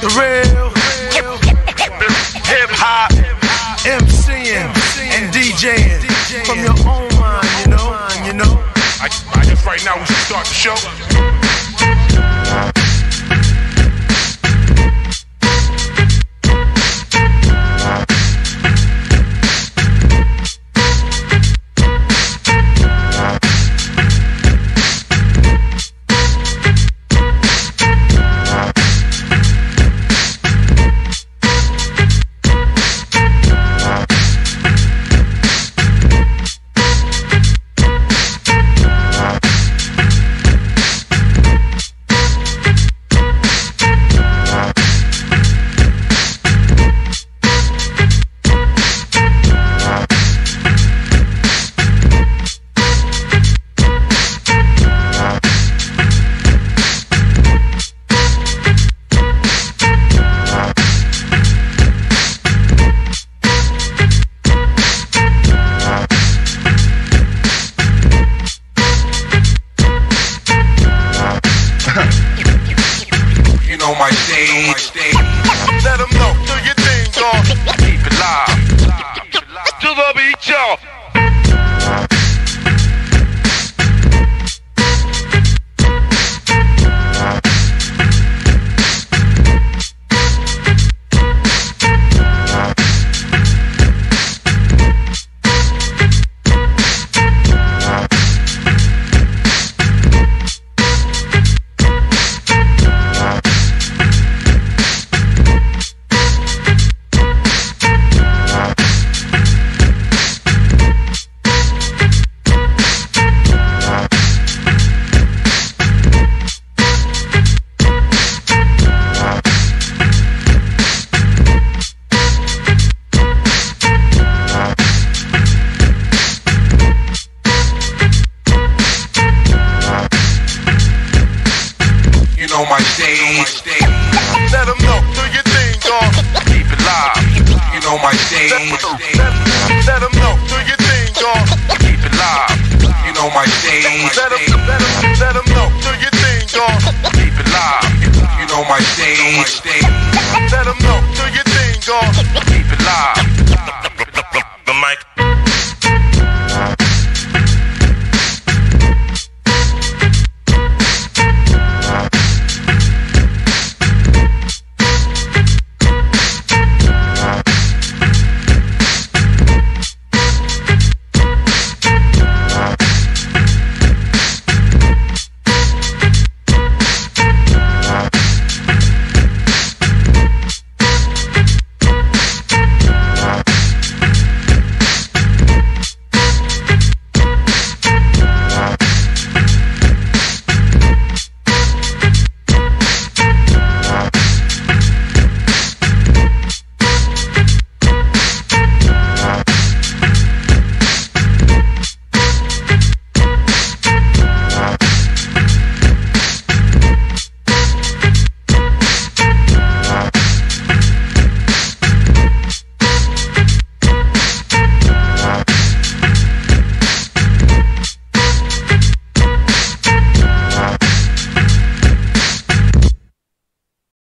The real hip hop MCing and DJing from your own mind, you know. I, I guess right now we should start the show. Know my steez. Let them know. Do your thing, dog. Keep it live. You know my steez. Let them know. Do your thing,